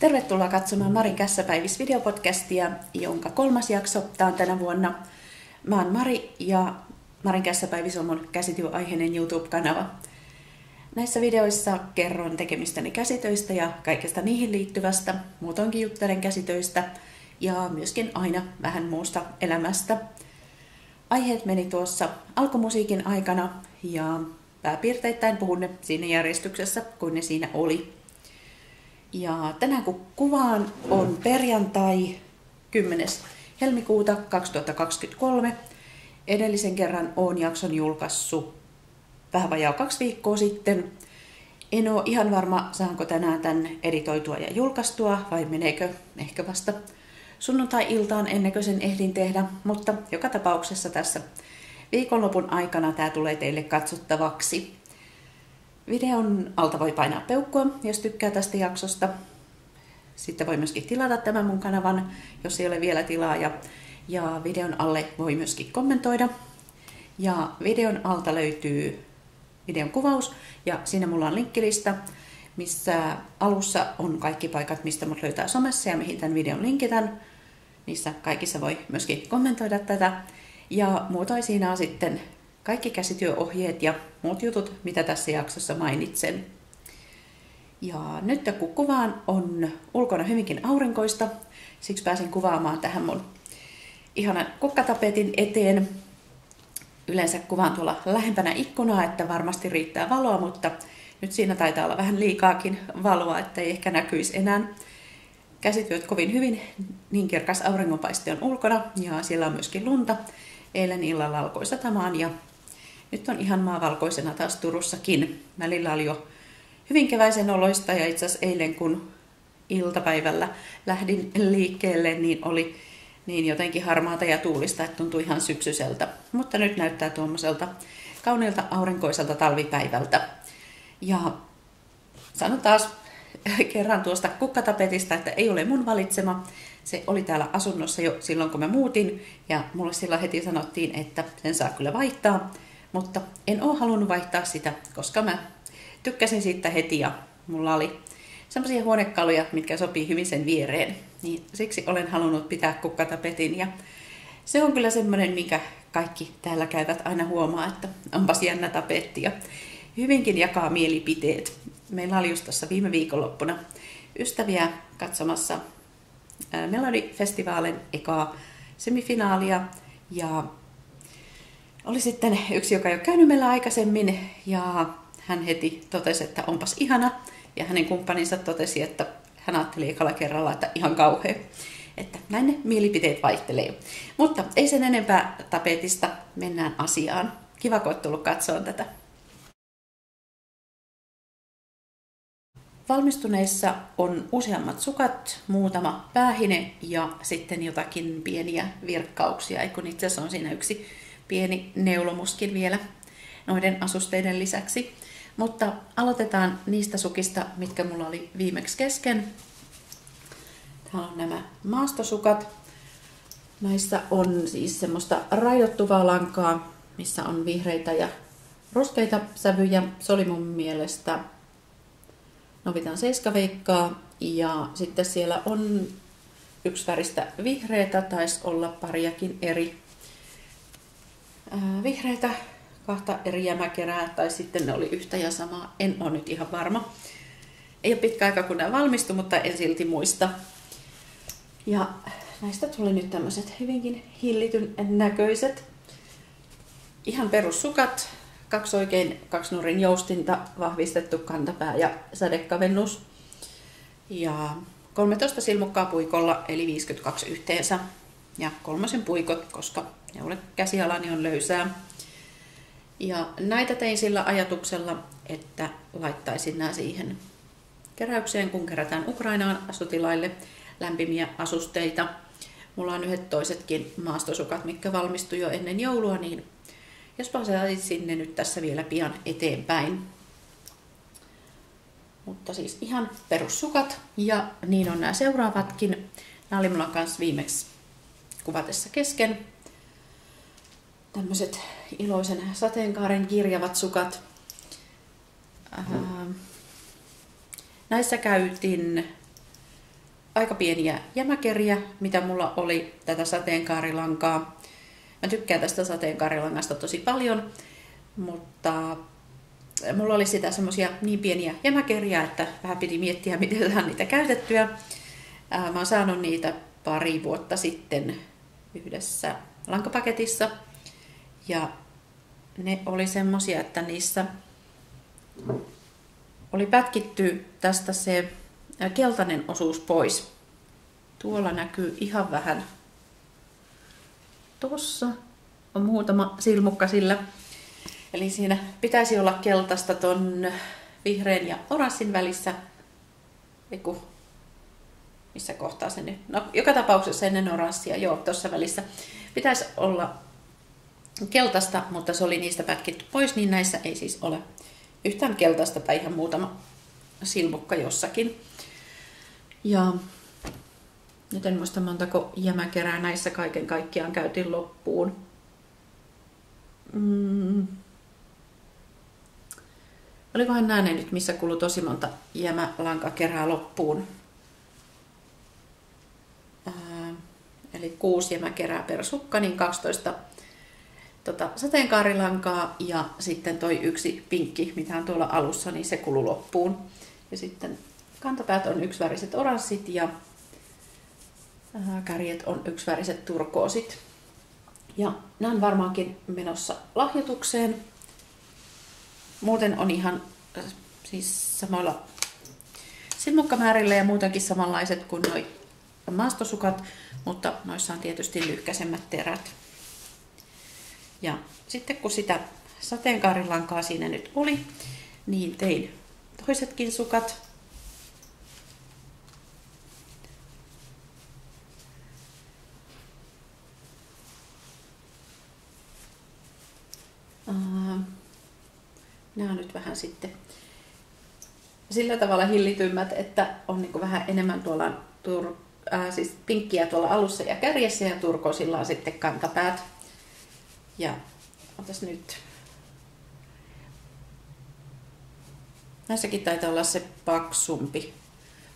Tervetuloa katsomaan Marin Kässäpäivis videopodcastia, jonka kolmas jakso tämä on tänä vuonna. Mä oon Mari ja Marin Kässäpäivis on mun käsityöaiheinen YouTube-kanava. Näissä videoissa kerron tekemistäni käsitöistä ja kaikesta niihin liittyvästä. Muutoinkin juttelen käsitöistä ja myöskin aina vähän muusta elämästä. Aiheet meni tuossa alkumusiikin aikana ja pääpiirteittäin puhun ne siinä järjestyksessä, kuin ne siinä oli. Ja tänään kun kuvaan on perjantai 10. helmikuuta 2023. Edellisen kerran on jakson julkaissut vähän vajaa kaksi viikkoa sitten. En ole ihan varma, saanko tänään tämän editoitua ja julkaistua vai meneekö ehkä vasta sunnuntai-iltaan ennen kuin sen ehdin tehdä, mutta joka tapauksessa tässä viikonlopun aikana tämä tulee teille katsottavaksi. Videon alta voi painaa peukkua, jos tykkää tästä jaksosta. Sitten voi myöskin tilata tämän mun kanavan, jos ei ole vielä tilaa. Ja, ja videon alle voi myöskin kommentoida. Ja videon alta löytyy videon kuvaus ja siinä mulla on linkkilista, missä alussa on kaikki paikat, mistä mut löytää somessa ja mihin tämän videon linkitän. Niissä kaikissa voi myöskin kommentoida tätä. Ja muutoin siinä on sitten kaikki käsityöohjeet ja muut jutut, mitä tässä jaksossa mainitsen. Ja nyt kun kuvaan on ulkona hyvinkin aurinkoista, siksi pääsin kuvaamaan tähän mun ihanan kukkatapetin eteen. Yleensä kuvaan tuolla lähempänä ikkunaa, että varmasti riittää valoa, mutta nyt siinä taitaa olla vähän liikaakin valoa, että ei ehkä näkyisi enää. Käsityöt kovin hyvin, niin kirkas auringonpaiste on ulkona ja siellä on myöskin lunta. Eilen illalla alkoi satamaan ja nyt on ihan maavalkoisena taas Turussakin. Välillä oli jo hyvin keväisen oloista ja itse asiassa eilen kun iltapäivällä lähdin liikkeelle, niin oli niin jotenkin harmaata ja tuulista, että tuntui ihan syksyiseltä. Mutta nyt näyttää tuommoiselta kauniilta aurinkoiselta talvipäivältä. Ja sanon taas kerran tuosta kukkatapetista, että ei ole mun valitsema. Se oli täällä asunnossa jo silloin, kun mä muutin, ja mulle silloin heti sanottiin, että sen saa kyllä vaihtaa. Mutta en ole halunnut vaihtaa sitä, koska mä tykkäsin siitä heti ja mulla oli sellaisia huonekaluja, mitkä sopii hyvin sen viereen. Niin siksi olen halunnut pitää kukkatapetin ja se on kyllä semmoinen, mikä kaikki täällä käyvät aina huomaa, että onpas jännä tapetti ja hyvinkin jakaa mielipiteet. Meillä oli just tuossa viime viikonloppuna ystäviä katsomassa Melody-festivaalin ekaa semifinaalia ja oli sitten yksi, joka ei ole käynyt meillä aikaisemmin ja hän heti totesi, että onpas ihana. Ja hänen kumppaninsa totesi, että hän ajatteli ekalla kerralla, että ihan kauhea. Että näin ne mielipiteet vaihtelee. Mutta ei sen enempää tapetista, mennään asiaan. Kiva, kun tullut katsoa tätä. Valmistuneissa on useammat sukat, muutama päähine ja sitten jotakin pieniä virkkauksia, kun itse asiassa on siinä yksi pieni neulomuskin vielä noiden asusteiden lisäksi. Mutta aloitetaan niistä sukista, mitkä mulla oli viimeksi kesken. Täällä on nämä maastosukat. Näissä on siis semmoista rajoittuvaa lankaa, missä on vihreitä ja ruskeita sävyjä. Se oli mun mielestä Novitan seiskaveikkaa. Ja sitten siellä on yksi väristä vihreitä, taisi olla pariakin eri vihreitä kahta eri jämäkerää, tai sitten ne oli yhtä ja samaa. En ole nyt ihan varma. Ei ole pitkä aika kun nämä valmistu, mutta en silti muista. Ja näistä tuli nyt tämmöiset hyvinkin hillityn näköiset. Ihan perussukat, kaksi oikein kaksinurin joustinta, vahvistettu kantapää ja sadekavennus. Ja 13 silmukkaa puikolla, eli 52 yhteensä. Ja kolmosen puikot, koska jolle käsialani on löysää. Ja näitä tein sillä ajatuksella, että laittaisin nämä siihen keräykseen, kun kerätään Ukrainaan sotilaille lämpimiä asusteita. Mulla on yhdet toisetkin maastosukat, mitkä valmistu jo ennen joulua, niin jospa saisit sinne nyt tässä vielä pian eteenpäin. Mutta siis ihan perussukat ja niin on nämä seuraavatkin. Nämä oli mulla kanssa viimeksi kuvatessa kesken tämmöiset iloisen sateenkaaren kirjavat sukat. Äh, näissä käytin aika pieniä jämäkeriä, mitä mulla oli tätä sateenkaarilankaa. Mä tykkään tästä sateenkaarilangasta tosi paljon, mutta mulla oli sitä semmosia niin pieniä jämäkeriä, että vähän piti miettiä, miten saan niitä käytettyä. Mä oon saanut niitä pari vuotta sitten yhdessä lankapaketissa. Ja ne oli semmosia, että niissä oli pätkitty tästä se keltainen osuus pois. Tuolla näkyy ihan vähän. Tuossa on muutama silmukka sillä. Eli siinä pitäisi olla keltaista ton vihreän ja oranssin välissä. Eiku, missä kohtaa se nyt? No, joka tapauksessa ennen oranssia, joo, tuossa välissä. Pitäisi olla keltaista, mutta se oli niistä pätkitty pois, niin näissä ei siis ole yhtään keltaista tai ihan muutama silmukka jossakin. Ja nyt en muista montako jämäkerää näissä kaiken kaikkiaan käytiin loppuun. Mm. Olikohan näin nyt, missä kului tosi monta jämälänkakerää loppuun. Ää, eli kuusi jämäkerää per sukka, niin 12 tota, sateenkaarilankaa ja sitten toi yksi pinkki, mitä on tuolla alussa, niin se kulu loppuun. Ja sitten kantapäät on yksiväriset oranssit ja kärjet on yksiväriset turkoosit. Ja nämä on varmaankin menossa lahjoitukseen. Muuten on ihan siis samoilla silmukkamäärillä ja muutenkin samanlaiset kuin noi maastosukat, mutta noissa on tietysti lyhkäisemmät terät. Ja sitten kun sitä sateenkaarilankaa siinä nyt oli, niin tein toisetkin sukat. Nämä on nyt vähän sitten sillä tavalla hillitymmät, että on niin vähän enemmän tuolla tur, äh, siis pinkkiä tuolla alussa ja kärjessä ja turkoisilla on sitten kantapäät. Ja otas nyt. Näissäkin taitaa olla se paksumpi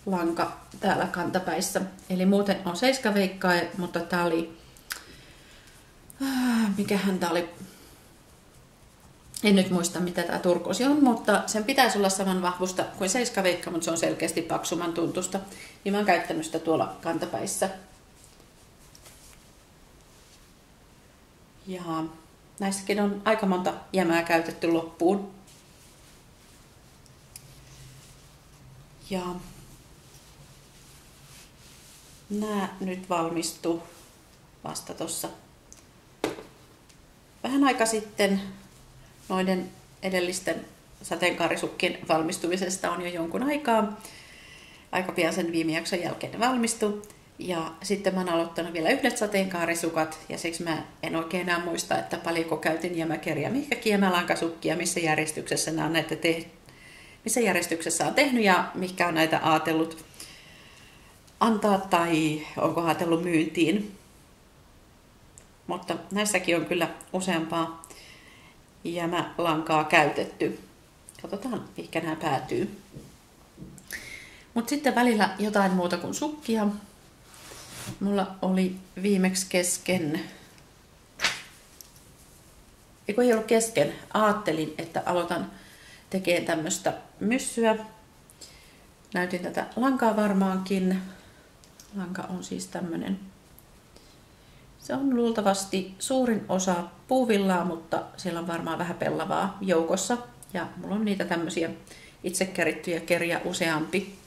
lanka täällä kantapäissä. Eli muuten on seiskaveikkaa, mutta tää oli... Ah, mikähän tää oli? En nyt muista, mitä tämä turkoosi on, mutta sen pitäisi olla saman vahvusta kuin seiskaveikka, mutta se on selkeästi paksuman tuntusta. Niin mä oon käyttänyt sitä tuolla kantapäissä Ja näissäkin on aika monta jämää käytetty loppuun. Ja nämä nyt valmistu vasta tuossa vähän aika sitten noiden edellisten sateenkaarisukkien valmistumisesta on jo jonkun aikaa. Aika pian sen viime jakson jälkeen valmistui. Ja sitten mä oon aloittanut vielä yhdet sateenkaarisukat ja siksi mä en oikein enää muista, että paljonko käytin jämäkeriä, mihinkä kiemalankasukkia, missä järjestyksessä nämä on näitä te- missä järjestyksessä on tehnyt ja mikä on näitä ajatellut antaa tai onko ajatellut myyntiin. Mutta näissäkin on kyllä useampaa jämälankaa käytetty. Katsotaan, mihinkä nämä päätyy. Mutta sitten välillä jotain muuta kuin sukkia. Mulla oli viimeksi kesken, Eiku ei ollut kesken, ajattelin, että aloitan tekemään tämmöistä myssyä. Näytin tätä lankaa varmaankin. Lanka on siis tämmönen. Se on luultavasti suurin osa puuvillaa, mutta siellä on varmaan vähän pellavaa joukossa. Ja mulla on niitä tämmöisiä itse kerittyjä keriä useampi.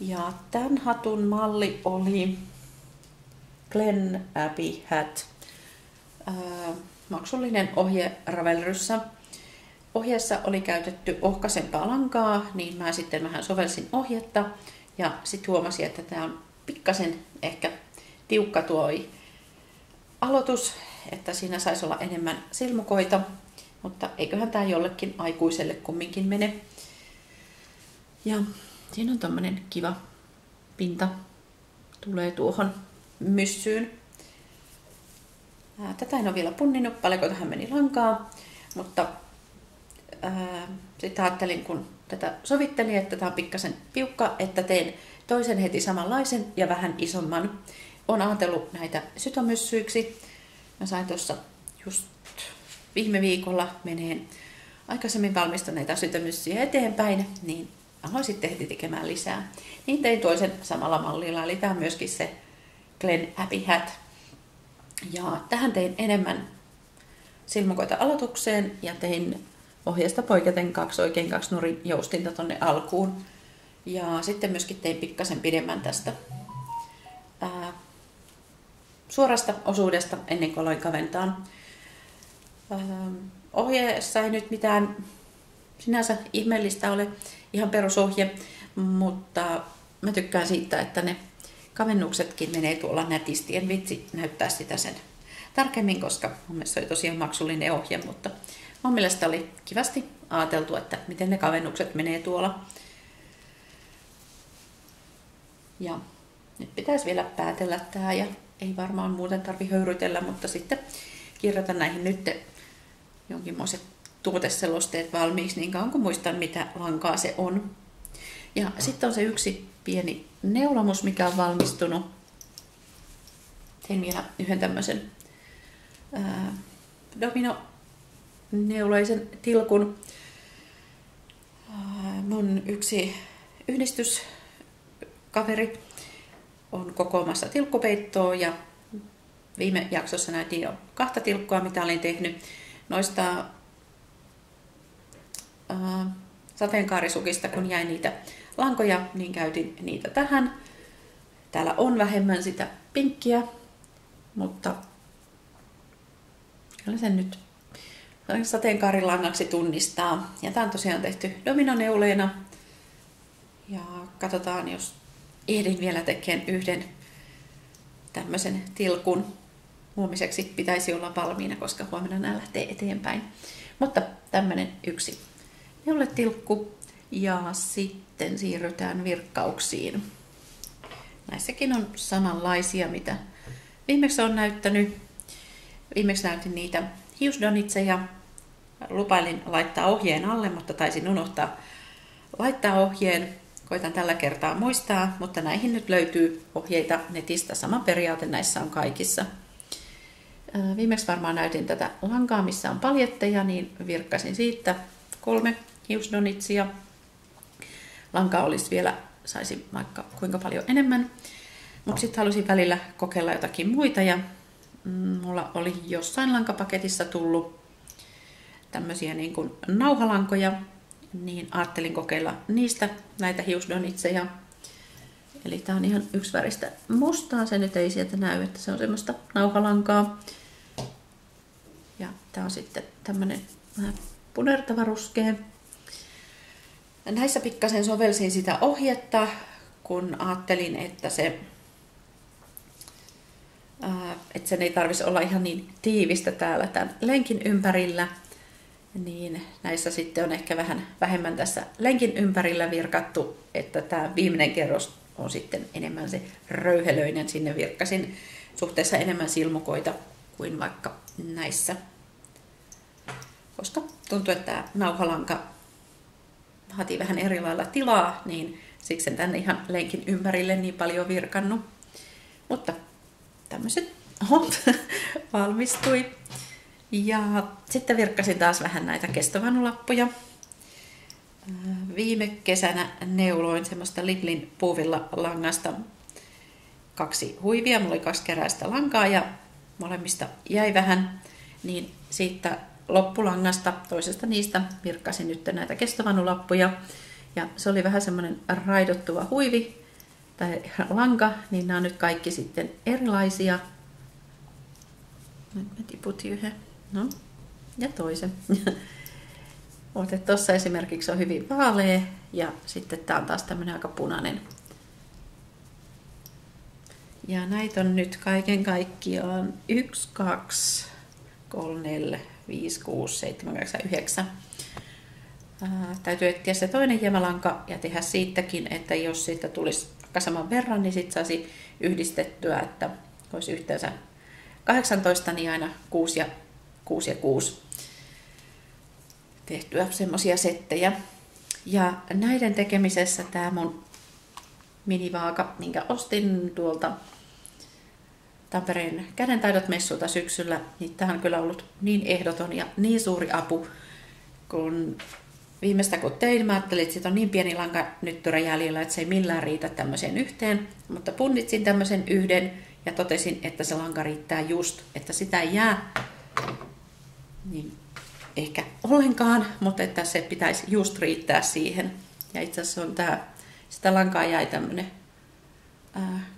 Ja tämän hatun malli oli Glen Abbey Hat. maksullinen ohje Ravelryssä. Ohjeessa oli käytetty ohkaisempaa lankaa, niin mä sitten vähän sovelsin ohjetta ja sitten huomasin, että tämä on pikkasen ehkä tiukka tuo aloitus, että siinä saisi olla enemmän silmukoita, mutta eiköhän tämä jollekin aikuiselle kumminkin mene. Ja siinä on tämmöinen kiva pinta tulee tuohon myssyyn. Tätä en ole vielä punninnut, paljonko tähän meni lankaa, mutta sitten ajattelin, kun tätä sovittelin, että tämä on pikkasen piukka, että teen toisen heti samanlaisen ja vähän isomman. On ajatellut näitä sytomyssyiksi. Mä sain tuossa just viime viikolla meneen aikaisemmin valmistuneita sytomyssyjä eteenpäin, niin aloin sitten tekemään lisää. Niin tein toisen samalla mallilla, eli tämä on myöskin se Glen Happy Hat. Ja tähän tein enemmän silmukoita aloitukseen ja tein ohjeesta poiketen kaksi oikein kaksi nurin joustinta tonne alkuun. Ja sitten myöskin tein pikkasen pidemmän tästä ää, suorasta osuudesta ennen kuin aloin kaventaa. ohjeessa ei nyt mitään sinänsä ihmeellistä ole, ihan perusohje, mutta mä tykkään siitä, että ne kavennuksetkin menee tuolla nätisti. En vitsi näyttää sitä sen tarkemmin, koska mun mielestä oli tosiaan maksullinen ohje, mutta mun mielestä oli kivasti ajateltu, että miten ne kavennukset menee tuolla. Ja nyt pitäisi vielä päätellä tämä ja ei varmaan muuten tarvi höyrytellä, mutta sitten kirjoitan näihin nyt jonkinmoiset tuoteselosteet valmiiksi niin kauan kuin muistan mitä lankaa se on. Ja sitten on se yksi pieni neulamus, mikä on valmistunut. Tein vielä yhden tämmöisen ää, domino-neulaisen tilkun. Ää, mun yksi yhdistyskaveri on kokoamassa tilkkupeittoa ja viime jaksossa näytin jo kahta tilkkoa, mitä olin tehnyt. Noista sateenkaarisukista, kun jäi niitä lankoja, niin käytin niitä tähän. Täällä on vähemmän sitä pinkkiä, mutta kyllä sen nyt sateenkaarilangaksi tunnistaa. Ja tämä on tosiaan tehty dominoneuleena. Ja katsotaan, jos ehdin vielä tekemään yhden tämmöisen tilkun. Huomiseksi pitäisi olla valmiina, koska huomenna nämä lähtee eteenpäin. Mutta tämmöinen yksi neuletilkku. Ja sitten siirrytään virkkauksiin. Näissäkin on samanlaisia, mitä viimeksi on näyttänyt. Viimeksi näytin niitä hiusdonitseja. Lupailin laittaa ohjeen alle, mutta taisin unohtaa laittaa ohjeen. Koitan tällä kertaa muistaa, mutta näihin nyt löytyy ohjeita netistä. Sama periaate näissä on kaikissa. Viimeksi varmaan näytin tätä lankaa, missä on paljetteja, niin virkkasin siitä kolme hiusdonitsia. Lankaa olisi vielä, saisi vaikka kuinka paljon enemmän. Mutta sitten halusin välillä kokeilla jotakin muita ja mm, mulla oli jossain lankapaketissa tullut tämmöisiä niin kuin nauhalankoja, niin ajattelin kokeilla niistä näitä hiusdonitseja. Eli tää on ihan yksiväristä mustaa, se nyt ei sieltä näy, että se on semmoista nauhalankaa. Ja tää on sitten tämmönen vähän punertava ruskea. Näissä pikkasen sovelsin sitä ohjetta, kun ajattelin, että se että sen ei tarvitsisi olla ihan niin tiivistä täällä tämän lenkin ympärillä, niin näissä sitten on ehkä vähän vähemmän tässä lenkin ympärillä virkattu, että tämä viimeinen kerros on sitten enemmän se röyhelöinen, sinne virkkasin suhteessa enemmän silmukoita kuin vaikka näissä. Koska tuntuu, että tämä nauhalanka vaatii vähän eri lailla tilaa, niin siksi sen tänne ihan lenkin ympärille niin paljon virkannut. Mutta tämmöiset hot valmistui. Ja sitten virkkasin taas vähän näitä kestovanulappuja. Viime kesänä neuloin semmoista Lidlin puuvilla langasta kaksi huivia. Mulla oli kaksi keräistä lankaa ja molemmista jäi vähän. Niin siitä loppulangasta, toisesta niistä virkkasin nyt näitä kestovanulappuja. Ja se oli vähän semmoinen raidottuva huivi tai lanka, niin nämä on nyt kaikki sitten erilaisia. Nyt me tiputin yhden. No, ja toisen. Mutta tuossa esimerkiksi on hyvin vaalea ja sitten tämä on taas tämmöinen aika punainen. Ja näitä on nyt kaiken kaikkiaan 1, 2, 3, 4, 5, 6, 7, 8, 9. Ää, täytyy etsiä se toinen jäämälanka ja tehdä siitäkin, että jos siitä tulisi saman verran, niin sitten saisi yhdistettyä, että olisi yhteensä 18, niin aina 6 ja 6 ja 6 tehtyä semmoisia settejä. Ja näiden tekemisessä tämä mun minivaaka, minkä ostin tuolta Tampereen kädentaidot messulta syksyllä, niin tämä on kyllä ollut niin ehdoton ja niin suuri apu, kun viimeistä kun tein, mä ajattelin, että siitä on niin pieni lanka nyttyrä jäljellä, että se ei millään riitä tämmöiseen yhteen, mutta punnitsin tämmöisen yhden ja totesin, että se lanka riittää just, että sitä ei jää niin ehkä ollenkaan, mutta että se pitäisi just riittää siihen. Ja itse asiassa on tämä, sitä lankaa jäi tämmöinen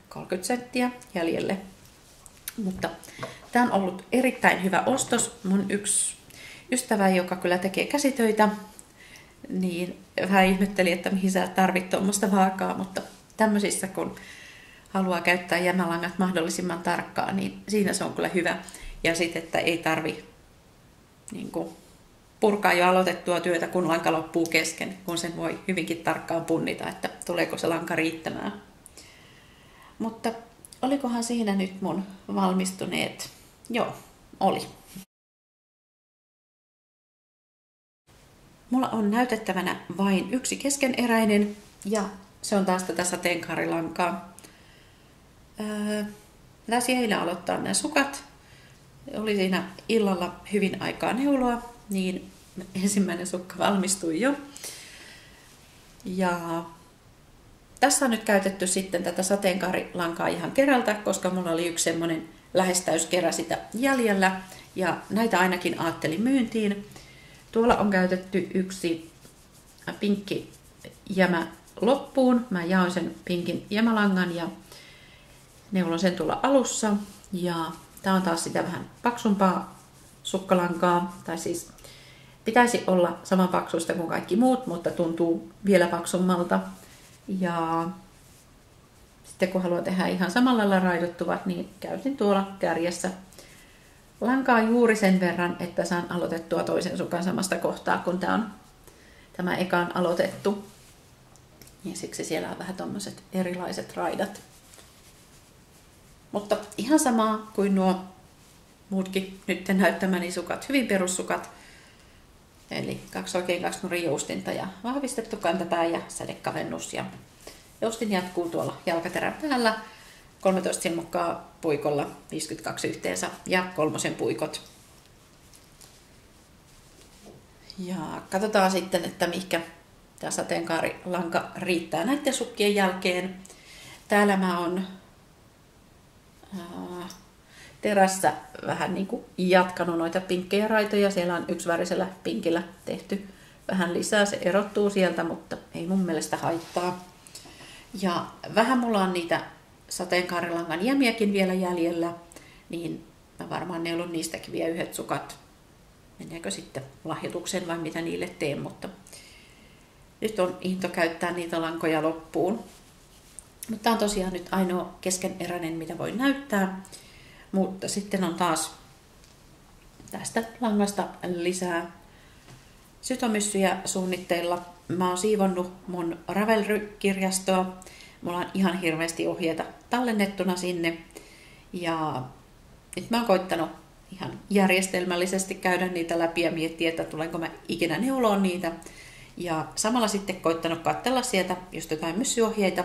30 senttiä jäljelle. Mutta tämä on ollut erittäin hyvä ostos. Mun yksi ystävä, joka kyllä tekee käsitöitä, niin vähän ihmetteli, että mihin sä tarvit tuommoista vaakaa, mutta tämmöisissä kun haluaa käyttää jämälangat mahdollisimman tarkkaan, niin siinä se on kyllä hyvä. Ja sitten, että ei tarvi niin kuin, purkaa jo aloitettua työtä, kun lanka loppuu kesken, kun sen voi hyvinkin tarkkaan punnita, että tuleeko se lanka riittämään. Mutta olikohan siinä nyt mun valmistuneet? Joo, oli. Mulla on näytettävänä vain yksi keskeneräinen ja se on taas tätä sateenkaarilankaa. Öö, eilen aloittaa nämä sukat. Oli siinä illalla hyvin aikaa neuloa, niin ensimmäinen sukka valmistui jo. Ja tässä on nyt käytetty sitten tätä sateenkaarilankaa ihan kerältä, koska mulla oli yksi semmoinen lähestäyskerä sitä jäljellä. Ja näitä ainakin ajattelin myyntiin. Tuolla on käytetty yksi pinkki jämä loppuun. Mä jaoin sen pinkin jämälangan ja neulon sen tulla alussa. Ja tää on taas sitä vähän paksumpaa sukkalankaa, tai siis pitäisi olla saman paksuista kuin kaikki muut, mutta tuntuu vielä paksummalta. Ja sitten kun haluaa tehdä ihan samalla lailla raidottuvat, niin käytin tuolla kärjessä lankaa juuri sen verran, että saan aloitettua toisen sukan samasta kohtaa, kun tämä on tämä ekaan aloitettu. Ja siksi siellä on vähän tommoset erilaiset raidat. Mutta ihan sama kuin nuo muutkin nyt näyttämäni sukat, hyvin perussukat. Eli kaksi oikein kaksi nurin joustinta ja vahvistettu kantapää ja sädekavennus. Ja joustin jatkuu tuolla jalkaterän päällä 13 silmukkaa puikolla, 52 yhteensä ja kolmosen puikot. Ja katsotaan sitten, että mihinkä tämä sateenkaarilanka riittää näiden sukkien jälkeen. Täällä mä oon terässä vähän niin kuin jatkanut noita pinkkejä raitoja. Siellä on yksivärisellä pinkillä tehty vähän lisää. Se erottuu sieltä, mutta ei mun mielestä haittaa. Ja vähän mulla on niitä sateenkaarilangan jämiäkin vielä jäljellä, niin mä varmaan neulon niistäkin vielä yhdet sukat. Meneekö sitten lahjoitukseen vai mitä niille teen, mutta nyt on into käyttää niitä lankoja loppuun. Mutta tämä on tosiaan nyt ainoa keskeneräinen, mitä voi näyttää. Mutta sitten on taas tästä langasta lisää sytomyssyjä suunnitteilla. Mä oon siivonnut mun Ravelry-kirjastoa. Mulla on ihan hirveästi ohjeita tallennettuna sinne. Ja nyt mä oon koittanut ihan järjestelmällisesti käydä niitä läpi ja miettiä, että tulenko mä ikinä neuloon niitä. Ja samalla sitten koittanut katsella sieltä just jotain myssyohjeita,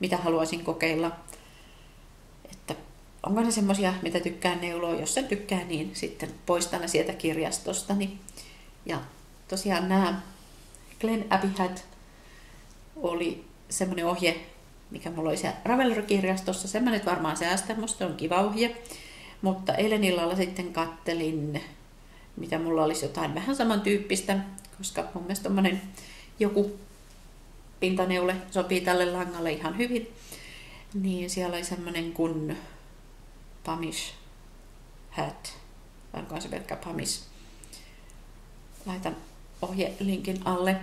mitä haluaisin kokeilla onko ne semmoisia, mitä tykkää neuloa. Jos sen tykkää, niin sitten poistan ne sieltä kirjastosta. Ja tosiaan nämä Glen Abbeyhat oli semmoinen ohje, mikä mulla oli siellä Ravelry-kirjastossa. Semmoinen varmaan säästää, musta on kiva ohje. Mutta eilen illalla sitten kattelin, mitä mulla olisi jotain vähän samantyyppistä, koska mun mielestä tommonen joku pintaneule sopii tälle langalle ihan hyvin. Niin siellä oli semmoinen kuin Pamish hat, vai onko se pelkkä Pamis. Laitan ohjelinkin alle.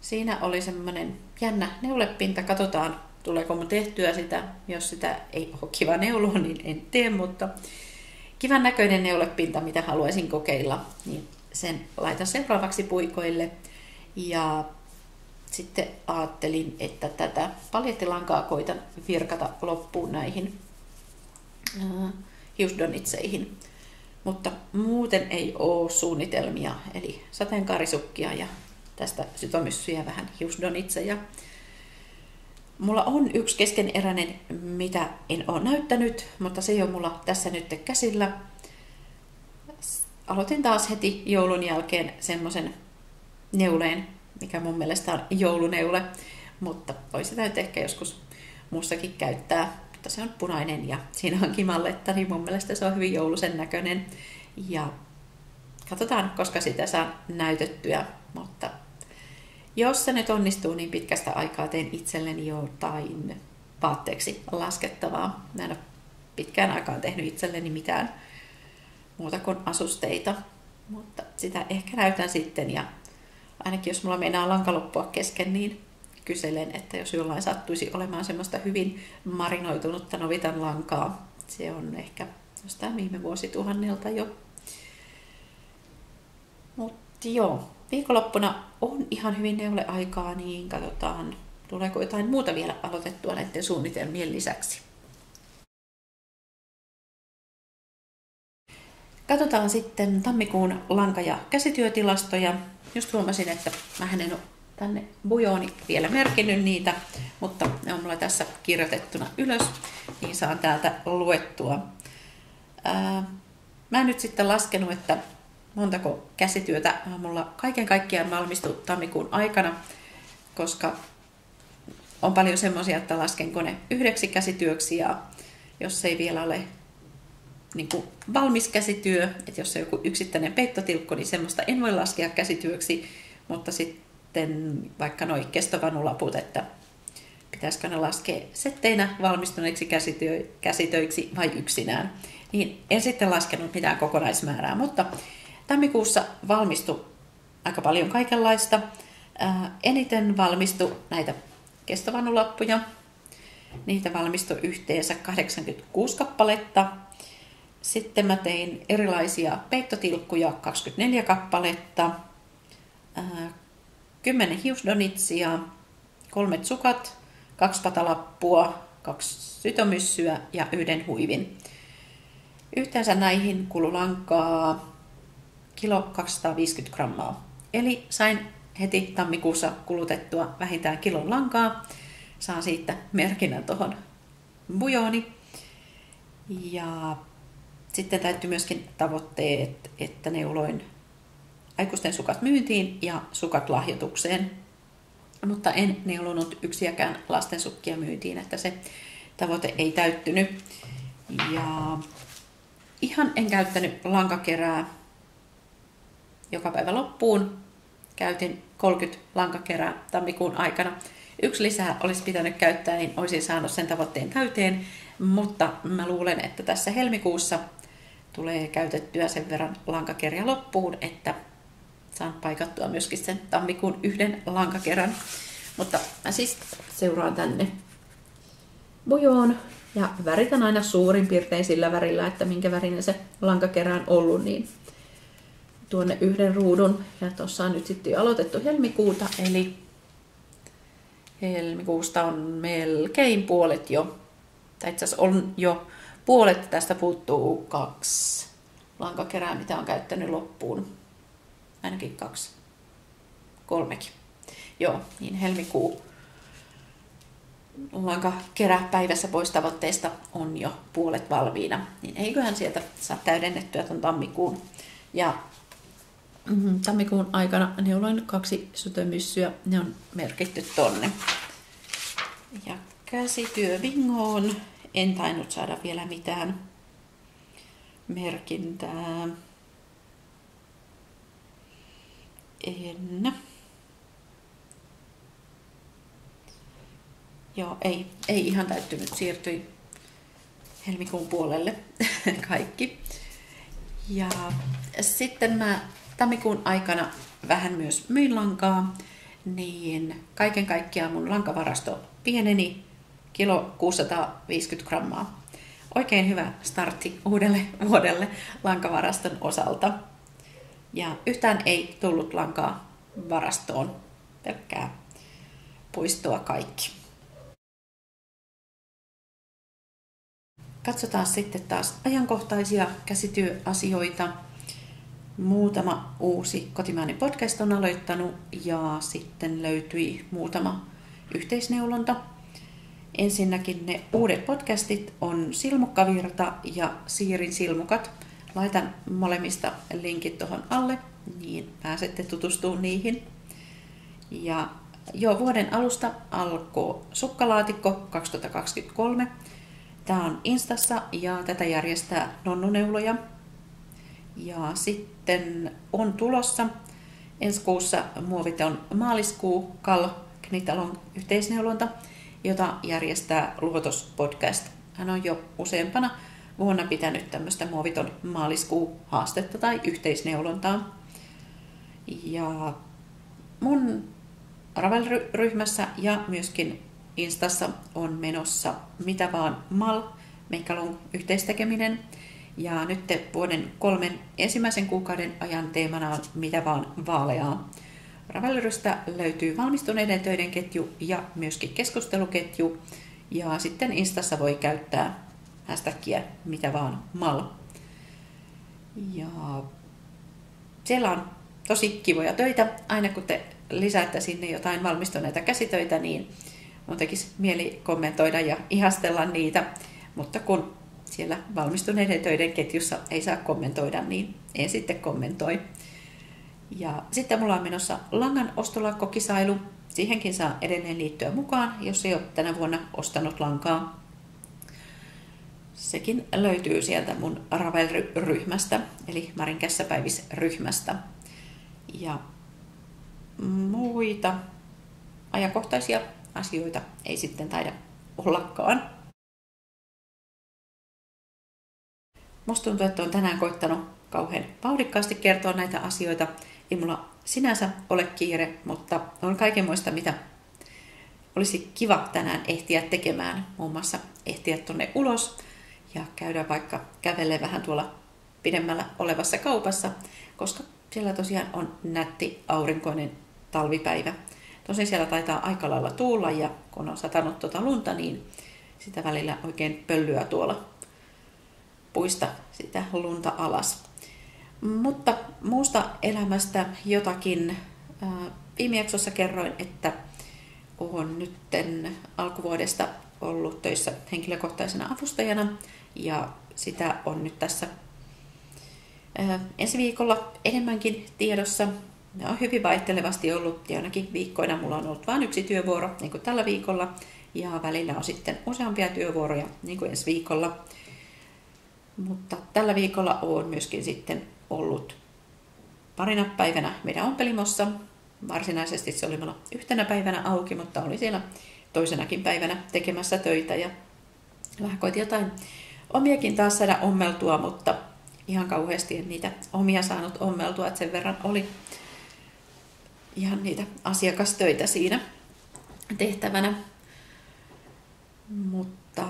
Siinä oli semmoinen jännä neulepinta. Katsotaan, tuleeko mun tehtyä sitä. Jos sitä ei ole kiva neuloa, niin en tee, mutta kivan näköinen neulepinta, mitä haluaisin kokeilla, niin sen laitan seuraavaksi puikoille. Ja sitten ajattelin, että tätä paljettilankaa koitan virkata loppuun näihin hiusdonitseihin. Mutta muuten ei ole suunnitelmia, eli sateenkaarisukkia ja tästä sytomyssyjä vähän hiusdonitseja. Mulla on yksi keskeneräinen, mitä en ole näyttänyt, mutta se ei ole mulla tässä nyt käsillä. Aloitin taas heti joulun jälkeen semmoisen neuleen, mikä mun mielestä on jouluneule, mutta voi sitä nyt ehkä joskus muussakin käyttää. Mutta se on punainen ja siinä on kimalletta, niin mun mielestä se on hyvin joulusen näköinen. Ja katsotaan, koska sitä saa näytettyä, mutta jos se nyt onnistuu, niin pitkästä aikaa teen itselleni jotain vaatteeksi laskettavaa. Mä en ole pitkään aikaan tehnyt itselleni mitään muuta kuin asusteita, mutta sitä ehkä näytän sitten ja ainakin jos mulla meinaa lanka loppua kesken, niin kyselen, että jos jollain sattuisi olemaan semmoista hyvin marinoitunutta novitan lankaa, se on ehkä jostain viime vuosituhannelta jo. Mutta joo, viikonloppuna on ihan hyvin neule aikaa, niin katsotaan, tuleeko jotain muuta vielä aloitettua näiden suunnitelmien lisäksi. Katsotaan sitten tammikuun lanka- ja käsityötilastoja. Just huomasin, että mä en ole tänne bujooni vielä merkinnyt niitä, mutta ne on mulla tässä kirjoitettuna ylös, niin saan täältä luettua. Ää, mä en nyt sitten laskenut, että montako käsityötä mulla kaiken kaikkiaan valmistui tammikuun aikana, koska on paljon semmoisia, että lasken kone yhdeksi käsityöksi ja jos ei vielä ole niin kuin valmis käsityö, että jos on joku yksittäinen peittotilkko, niin semmoista en voi laskea käsityöksi, mutta sitten vaikka noi kestovanulaput, että pitäisikö ne laskea setteinä valmistuneiksi käsityö, käsitöiksi vai yksinään. Niin en sitten laskenut mitään kokonaismäärää, mutta Tammikuussa valmistui aika paljon kaikenlaista. eniten valmistui näitä kestovanulappuja. Niitä valmistui yhteensä 86 kappaletta. Sitten mä tein erilaisia peittotilkkuja 24 kappaletta, 10 hiusdonitsia, kolmet sukat, kaksi patalappua, kaksi sytomyssyä ja yhden huivin. Yhteensä näihin kului lankaa kilo 250 grammaa. Eli sain heti tammikuussa kulutettua vähintään kilon lankaa. Saan siitä merkinnän tuohon bujooni. Ja sitten täytyy myöskin tavoitteet, että neuloin aikuisten sukat myyntiin ja sukat lahjoitukseen. Mutta en neulonut yksiäkään lastensukkia myyntiin, että se tavoite ei täyttynyt. Ja ihan en käyttänyt lankakerää joka päivä loppuun. Käytin 30 lankakerää tammikuun aikana. Yksi lisää olisi pitänyt käyttää, niin olisin saanut sen tavoitteen täyteen, mutta mä luulen, että tässä helmikuussa tulee käytettyä sen verran lankakerja loppuun, että saan paikattua myöskin sen tammikuun yhden lankakerän. Mutta mä siis seuraan tänne bujoon ja väritän aina suurin piirtein sillä värillä, että minkä värinen se lankakerä on ollut, niin tuonne yhden ruudun. Ja tuossa on nyt sitten aloitettu helmikuuta, eli helmikuusta on melkein puolet jo, tai itse asiassa on jo puolet, tästä puuttuu kaksi lankakerää, mitä on käyttänyt loppuun. Ainakin kaksi. Kolmekin. Joo, niin helmikuu lankakerä päivässä pois tavoitteesta on jo puolet valmiina. Niin eiköhän sieltä saa täydennettyä tuon tammikuun. Ja mm, tammikuun aikana neuloin kaksi sytömyssyä. Ne on merkitty tonne. Ja käsityö vingoon. En tainnut saada vielä mitään merkintää. En. Joo, ei, ei ihan täyttynyt. Siirtyi helmikuun puolelle kaikki. Ja sitten mä tammikuun aikana vähän myös myin lankaa, niin kaiken kaikkiaan mun lankavarasto pieneni kilo 650 grammaa. Oikein hyvä startti uudelle vuodelle lankavaraston osalta. Ja yhtään ei tullut lankaa varastoon, pelkkää puistoa kaikki. Katsotaan sitten taas ajankohtaisia käsityöasioita. Muutama uusi kotimainen podcast on aloittanut ja sitten löytyi muutama yhteisneulonta. Ensinnäkin ne uudet podcastit on Silmukkavirta ja Siirin silmukat. Laitan molemmista linkit tuohon alle, niin pääsette tutustumaan niihin. Ja jo vuoden alusta alkoi Sukkalaatikko 2023. Tämä on Instassa ja tätä järjestää Nonnuneuloja. Ja sitten on tulossa ensi kuussa Muoviton maaliskuu Kal Knitalon yhteisneulonta, jota järjestää Luotos Podcast. Hän on jo useampana vuonna pitänyt tämmöistä Muoviton maaliskuu haastetta tai yhteisneulontaa. Ja mun Ravel-ryhmässä ja myöskin Instassa on menossa Mitä vaan MAL, Meikkalon yhteistekeminen. Ja nyt vuoden kolmen ensimmäisen kuukauden ajan teemana on Mitä vaan vaaleaa. Ravelrystä löytyy valmistuneiden töiden ketju ja myöskin keskusteluketju. Ja sitten Instassa voi käyttää hashtagia mitä vaan mal. Ja siellä on tosi kivoja töitä. Aina kun te lisäätte sinne jotain valmistuneita käsitöitä, niin mun tekisi mieli kommentoida ja ihastella niitä. Mutta kun siellä valmistuneiden töiden ketjussa ei saa kommentoida, niin en sitten kommentoi. Ja sitten mulla on menossa langan ostolakkokisailu. Siihenkin saa edelleen liittyä mukaan, jos ei ole tänä vuonna ostanut lankaa. Sekin löytyy sieltä mun Ravel-ryhmästä, eli Marin kässäpäivisryhmästä. Ja muita ajankohtaisia asioita ei sitten taida ollakaan. Musta tuntuu, että on tänään koittanut kauhean vauhdikkaasti kertoa näitä asioita. Ei mulla sinänsä ole kiire, mutta on kaikenmoista, mitä olisi kiva tänään ehtiä tekemään. Muun muassa ehtiä tuonne ulos ja käydä vaikka kävelle vähän tuolla pidemmällä olevassa kaupassa, koska siellä tosiaan on nätti aurinkoinen talvipäivä. Tosin siellä taitaa aika lailla tuulla ja kun on satanut tuota lunta, niin sitä välillä oikein pöllyä tuolla puista sitä lunta alas. Mutta muusta elämästä jotakin. Viime jaksossa kerroin, että olen nyt alkuvuodesta ollut töissä henkilökohtaisena avustajana ja sitä on nyt tässä ensi viikolla enemmänkin tiedossa. Ne on hyvin vaihtelevasti ollut, jonakin viikkoina mulla on ollut vain yksi työvuoro, niin kuin tällä viikolla, ja välillä on sitten useampia työvuoroja, niin kuin ensi viikolla. Mutta tällä viikolla on myöskin sitten ollut parina päivänä meidän ompelimossa. Varsinaisesti se oli mulla yhtenä päivänä auki, mutta oli siellä toisenakin päivänä tekemässä töitä ja vähän jotain omiakin taas saada ommeltua, mutta ihan kauheasti en niitä omia saanut ommeltua, että sen verran oli ihan niitä asiakastöitä siinä tehtävänä. Mutta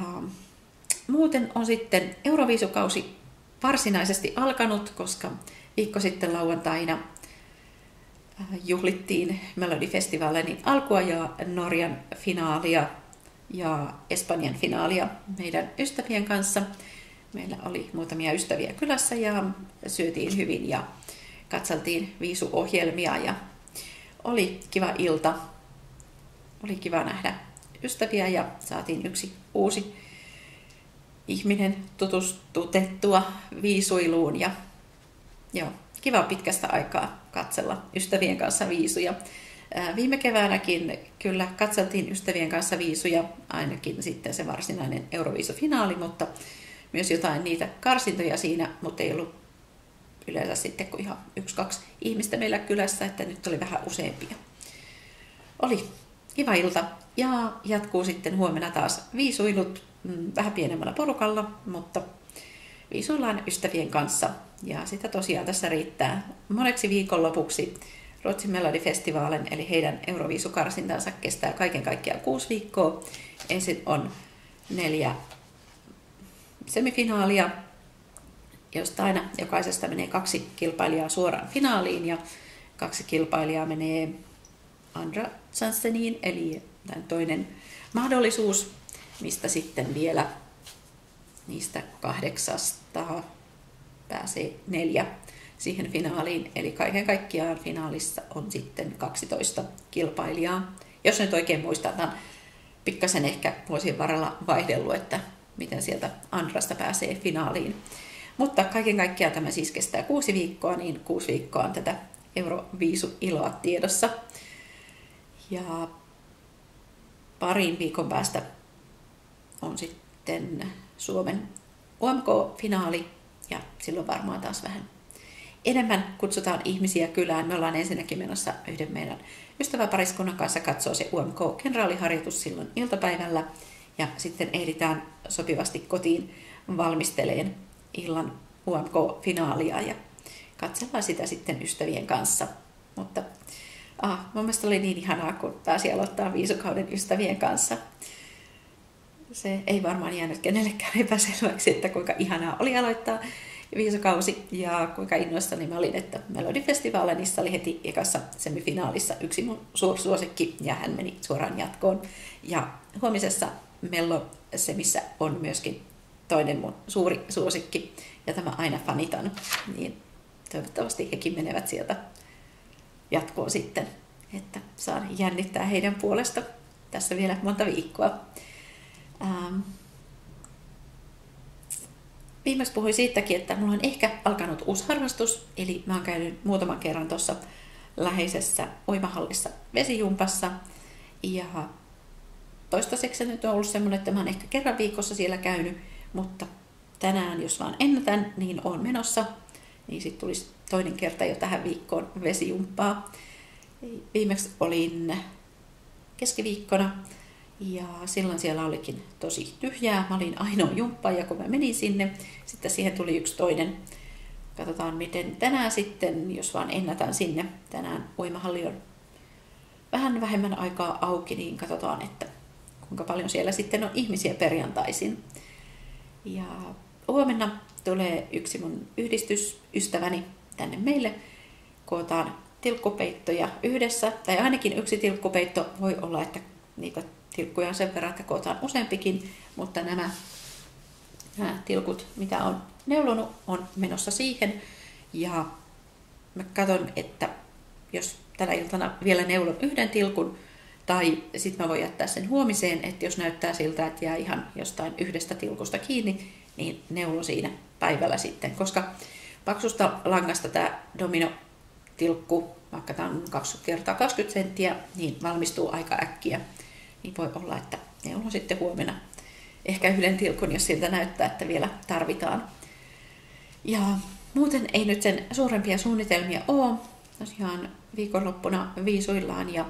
muuten on sitten Euroviisukausi varsinaisesti alkanut, koska viikko sitten lauantaina äh, juhlittiin Melodifestivalin alkua ja Norjan finaalia ja Espanjan finaalia meidän ystävien kanssa. Meillä oli muutamia ystäviä kylässä ja syötiin hyvin ja katseltiin viisuohjelmia ja oli kiva ilta. Oli kiva nähdä ystäviä ja saatiin yksi uusi ihminen tutustutettua viisuiluun ja joo, kiva pitkästä aikaa katsella ystävien kanssa viisuja. Viime keväänäkin kyllä katseltiin ystävien kanssa viisuja, ainakin sitten se varsinainen Euroviisufinaali, mutta myös jotain niitä karsintoja siinä, mutta ei ollut yleensä sitten kuin ihan yksi, kaksi ihmistä meillä kylässä, että nyt oli vähän useampia. Oli kiva ilta ja jatkuu sitten huomenna taas viisuilut mm, vähän pienemmällä porukalla, mutta viisuillaan ystävien kanssa ja sitä tosiaan tässä riittää moneksi viikonlopuksi. Ruotsin Melodifestivaalin eli heidän Euroviisukarsintansa kestää kaiken kaikkiaan kuusi viikkoa. Ensin on neljä semifinaalia, josta aina jokaisesta menee kaksi kilpailijaa suoraan finaaliin ja kaksi kilpailijaa menee Andra Chanseniin, eli toinen mahdollisuus, mistä sitten vielä niistä kahdeksasta pääsee neljä siihen finaaliin. Eli kaiken kaikkiaan finaalissa on sitten 12 kilpailijaa. Jos nyt oikein muistan, pikkasen ehkä vuosien varrella vaihdellut, että miten sieltä Andrasta pääsee finaaliin. Mutta kaiken kaikkiaan tämä siis kestää kuusi viikkoa, niin kuusi viikkoa on tätä Euroviisu iloa tiedossa. Ja parin viikon päästä on sitten Suomen OMK-finaali ja silloin varmaan taas vähän enemmän kutsutaan ihmisiä kylään. Me ollaan ensinnäkin menossa yhden meidän ystäväpariskunnan kanssa katsoa se UMK-kenraaliharjoitus silloin iltapäivällä ja sitten ehditään sopivasti kotiin valmisteleen illan UMK-finaalia ja katsellaan sitä sitten ystävien kanssa. Mutta ah, mun mielestä oli niin ihanaa, kun pääsi aloittaa viisukauden ystävien kanssa. Se ei varmaan jäänyt kenellekään epäselväksi, että kuinka ihanaa oli aloittaa viisukausi ja kuinka innoissani mä olin, että Melodifestivaalenissa oli heti ekassa semifinaalissa yksi mun suursuosikki ja hän meni suoraan jatkoon. Ja huomisessa Mello Semissä on myöskin toinen mun suuri suosikki ja tämä aina fanitan, niin toivottavasti hekin menevät sieltä jatkoon sitten, että saan jännittää heidän puolesta tässä vielä monta viikkoa. Ähm. Viimeksi puhuin siitäkin, että mulla on ehkä alkanut uusi harrastus, eli mä oon käynyt muutaman kerran tuossa läheisessä uimahallissa vesijumpassa. Ja toistaiseksi se nyt on ollut semmoinen, että mä oon ehkä kerran viikossa siellä käynyt, mutta tänään, jos vaan ennätän, niin on menossa. Niin sitten tulisi toinen kerta jo tähän viikkoon vesijumppaa. Viimeksi olin keskiviikkona ja silloin siellä olikin tosi tyhjää. Mä olin ainoa jumppa ja kun mä menin sinne, sitten siihen tuli yksi toinen. Katsotaan miten tänään sitten, jos vaan ennätän sinne. Tänään uimahalli on vähän vähemmän aikaa auki, niin katsotaan, että kuinka paljon siellä sitten on ihmisiä perjantaisin. Ja huomenna tulee yksi mun yhdistysystäväni tänne meille. Kootaan tilkkupeittoja yhdessä, tai ainakin yksi tilkkupeitto voi olla, että niitä tilkkuja on sen verran, että kootaan useampikin, mutta nämä, nämä tilkut, mitä on neulonut, on menossa siihen. Ja mä katson, että jos tänä iltana vielä neulon yhden tilkun, tai sitten mä voin jättää sen huomiseen, että jos näyttää siltä, että jää ihan jostain yhdestä tilkusta kiinni, niin neulo siinä päivällä sitten, koska paksusta langasta tämä domino-tilkku, vaikka tämä on 20 kertaa 20 senttiä, niin valmistuu aika äkkiä. Niin voi olla, että neulo sitten huomenna ehkä yhden tilkun, jos siltä näyttää, että vielä tarvitaan. Ja muuten ei nyt sen suurempia suunnitelmia ole. Tosiaan viikonloppuna viisuillaan ja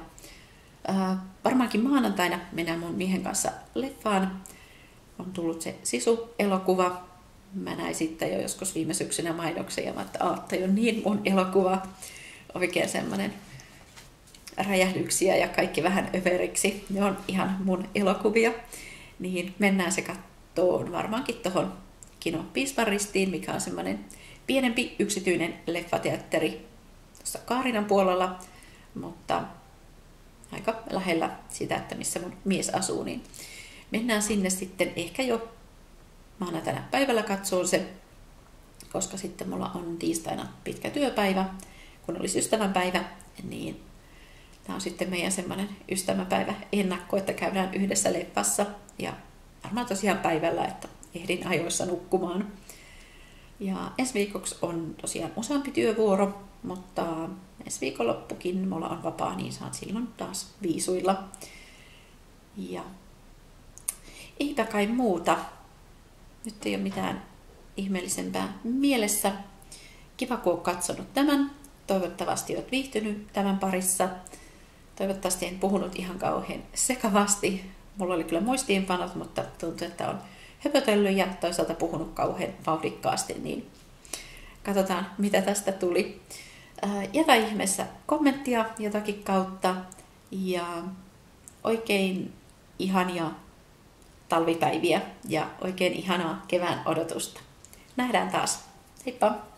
äh, varmaankin maanantaina mennään mun miehen kanssa leffaan. On tullut se Sisu-elokuva. Mä näin sitten jo joskus viime syksynä mainoksen ja mä että on niin mun elokuva. Oikein semmoinen räjähdyksiä ja kaikki vähän överiksi. Ne on ihan mun elokuvia. Niin mennään se kattoon varmaankin tuohon Kino Piisparistiin, mikä on semmoinen pienempi yksityinen leffateatteri tuossa Kaarinan puolella, mutta aika lähellä sitä, että missä mun mies asuu, niin mennään sinne sitten ehkä jo maanantaina päivällä katsoa se, koska sitten mulla on tiistaina pitkä työpäivä, kun olisi ystävänpäivä, niin tämä on sitten meidän semmoinen ystävänpäivä ennakko, että käydään yhdessä leffassa ja varmaan tosiaan päivällä, että ehdin ajoissa nukkumaan. Ja ensi viikoksi on tosiaan useampi työvuoro, mutta ensi viikonloppukin mulla on vapaa, niin saat silloin taas viisuilla. Ja eipä kai muuta. Nyt ei ole mitään ihmeellisempää mielessä. Kiva, kun olet katsonut tämän. Toivottavasti olet viihtynyt tämän parissa. Toivottavasti en puhunut ihan kauhean sekavasti. Mulla oli kyllä muistiinpanot, mutta tuntuu, että on höpötellyt ja toisaalta puhunut kauhean vauhdikkaasti, niin katsotaan, mitä tästä tuli. Jätä ihmeessä kommenttia jotakin kautta ja oikein ihania talvipäiviä ja oikein ihanaa kevään odotusta. Nähdään taas. Heippa!